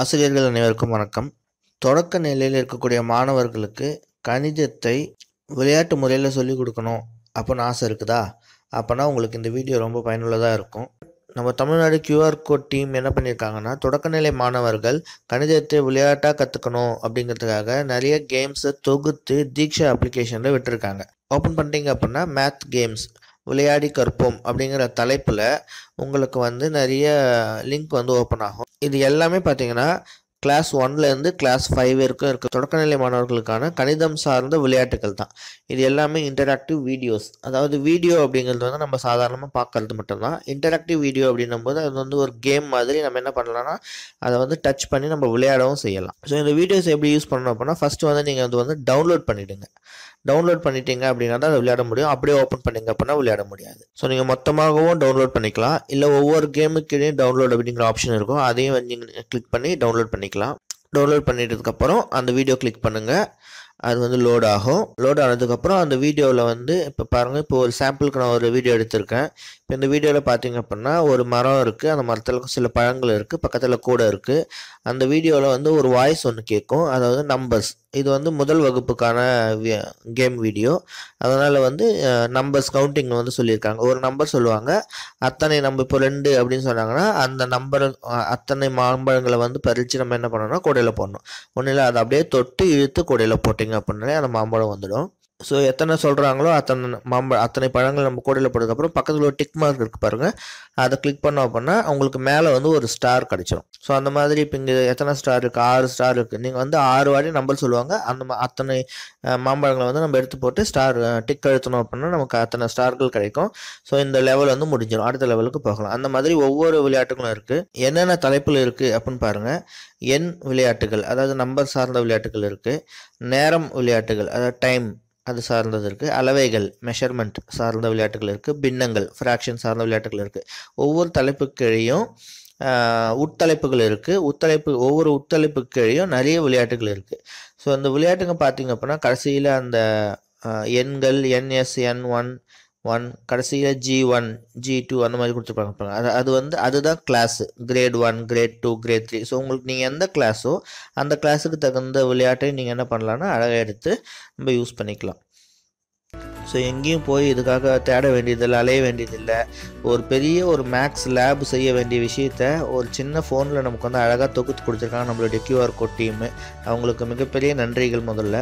ஆசிரியர்கள் அனைவருக்கும் வணக்கம். தொடக்க நிலையில் இருக்கக்கூடிய மாணவர்களுக்கு கணிதத்தை விளையாட்டு முறையில் சொல்லிக் கொடுக்கணும் அப்படின்னு ஆசை இருக்குதா? அப்போனா உங்களுக்கு இந்த வீடியோ ரொம்ப பயனுள்ளதாக இருக்கும். நம்ம தமிழ்நாடு கியூஆர் கோட் டீம் என்ன பண்ணியிருக்காங்கன்னா தொடக்கநிலை மாணவர்கள் கணிதத்தை விளையாட்டாக கற்றுக்கணும் அப்படிங்கிறதுக்காக நிறைய கேம்ஸை தொகுத்து தீக்ஷா அப்ளிகேஷனில் விட்டுருக்காங்க. ஓப்பன் பண்ணிட்டீங்க அப்படின்னா மேத் கேம்ஸ் விளையாடி கற்போம் அப்படிங்கிற தலைப்பில் உங்களுக்கு வந்து நிறைய லிங்க் வந்து ஓப்பன் ஆகும். இது எல்லாமே பார்த்தீங்கன்னா கிளாஸ் ஒன்லேருந்து கிளாஸ் ஃபைவ் வரைக்கும் இருக்க தொடக்கநிலை மாணவர்களுக்கான கணிதம் சார்ந்த விளையாட்டுகள் தான். இது எல்லாமே இன்டராக்டிவ் வீடியோஸ் அதாவது வீடியோ அப்படிங்கிறது வந்து நம்ம சாதாரணமாக பார்க்கறது மட்டும்தான். இன்டராக்டிவ் வீடியோ அப்படின்னும் போது அது வந்து ஒரு கேம் மாதிரி நம்ம என்ன பண்ணலாம்னா அதை வந்து டச் பண்ணி நம்ம விளையாடவும் செய்யலாம். ஸோ இந்த வீடியோஸ் எப்படி யூஸ் பண்ணணும் அப்படின்னா ஃபஸ்ட்டு வந்து நீங்கள் அது வந்து டவுன்லோட் பண்ணிவிடுங்க டவுன்லோட் பண்ணிட்டீங்க அப்படின்னா தான் அதை விளையாட முடியும். அப்படியே ஓப்பன் பண்ணிங்க அப்படின்னா விளையாட முடியாது. ஸோ நீங்கள் மொத்தமாகவும் டவுன்லோட் பண்ணிக்கலாம். இல்லை ஒவ்வொரு கேமுக்கிடையும் டவுன்லோட் அப்படிங்கிற ஆப்ஷன் இருக்கும். அதையும் வந்து நீங்கள் கிளிக் பண்ணி டவுன்லோட் பண்ணிக்கலாம். டவுன்லோட் பண்ணிட்டதுக்கப்புறம் அந்த வீடியோ கிளிக் பண்ணுங்கள் அது வந்து லோட் ஆகும். லோட் ஆனதுக்கப்புறம் அந்த வீடியோவில் வந்து இப்போ பாருங்கள் இப்போ ஒரு சாம்பிளுக்கு நான் ஒரு வீடியோ எடுத்திருக்கேன். இப்போ இந்த வீடியோவில் பார்த்தீங்க அப்படின்னா ஒரு மரம் இருக்குது அந்த மரத்தில் சில பழங்கள் இருக்குது பக்கத்தில் கூட இருக்குது அந்த வீடியோவில் வந்து ஒரு வாய்ஸ் ஒன்று கேட்கும். அதாவது நம்பர்ஸ் இது வந்து முதல் வகுப்புக்கான கேம் வீடியோ அதனால் வந்து நம்பர்ஸ் கவுண்டிங் வந்து சொல்லியிருக்காங்க. ஒரு நம்பர் சொல்லுவாங்க. அத்தனை நம்ம இப்போ ரெண்டு அப்படின்னு சொன்னாங்கன்னா அந்த நம்பர் அத்தனை மாம்பழங்களை வந்து பறித்து நம்ம என்ன பண்ணணும்னா கூடையில் போடணும். ஒன்றும் இல்லை அதை அப்படியே தொட்டு இழுத்து கூடையில் போட்டிங்க அப்படின்னாலே அந்த மாம்பழம் வந்துடும். ஸோ எத்தனை சொல்கிறாங்களோ அத்தனை மாம்பழம் அத்தனை பழங்கள் நம்ம கோடையில் போட்டதுக்கப்புறம் பக்கத்தில் ஒரு டிக் மார்க் இருக்குது பாருங்கள் அதை கிளிக் பண்ணோம் அப்படின்னா உங்களுக்கு மேலே வந்து ஒரு ஸ்டார் கிடச்சிரும். ஸோ அந்த மாதிரி இப்போ இங்கே எத்தனை ஸ்டார் இருக்குது ஆறு ஸ்டார் இருக்குது நீங்கள் வந்து ஆறு வாட்டி நம்பர் சொல்லுவாங்க. அந்த அத்தனை மாம்பழங்களை வந்து நம்ம எடுத்து போட்டு ஸ்டார் டிக் அழுத்தணும் அப்படின்னா நமக்கு அத்தனை ஸ்டார்கள் கிடைக்கும். ஸோ இந்த லெவல் வந்து முடிஞ்சிடும் அடுத்த லெவலுக்கு போகலாம். அந்த மாதிரி ஒவ்வொரு விளையாட்டுகளும் இருக்குது என்னென்ன தலைப்பில் இருக்குது அப்படின்னு பாருங்கள் எண் விளையாட்டுகள் அதாவது நம்பர் சார்ந்த விளையாட்டுகள் இருக்குது நேரம் விளையாட்டுகள் அதாவது டைம் அது சார்ந்தது இருக்குது அளவைகள் மெஷர்மெண்ட் சார்ந்த விளையாட்டுகள் இருக்குது பின்னங்கள் ஃப்ராக்ஷன் சார்ந்த விளையாட்டுகள் இருக்குது ஒவ்வொரு தலைப்புக்கிழையும் உட்தலைப்புகள் இருக்குது உட்தலைப்பு ஒவ்வொரு உட்தலைப்புக்கிழையும் நிறைய விளையாட்டுகள் இருக்குது ஸோ அந்த விளையாட்டுங்க பார்த்தீங்க அப்படின்னா கடைசியில் அந்த எண்கள் என்எஸ் என் ஒன் ஒன் கடைசியில் ஜி ஒன் ஜி டூ அந்த மாதிரி கொடுத்துருப்பாங்க பாருங்க. அது அது வந்து அதுதான் class grade one grade two grade three so உங்களுக்கு நீங்கள் எந்த கிளாஸோ அந்த கிளாஸுக்கு தகுந்த விளையாட்டை நீங்கள் என்ன பண்ணலான்னா அழகாக எடுத்து நம்ம யூஸ் பண்ணிக்கலாம். ஸோ எங்கேயும் போய் இதுக்காக தேட வேண்டியதில்லை அலைய வேண்டியதில்லை. ஒரு பெரிய ஒரு மேக்ஸ் லேப் செய்ய வேண்டிய விஷயத்த ஒரு சின்ன ஃபோனில் நமக்கு வந்து அழகாக தொகுத்து கொடுத்துருக்காங்க நம்மளுடைய கியூஆர் கோட் டீமு அவங்களுக்கு மிகப்பெரிய நன்றிகள் முதல்ல.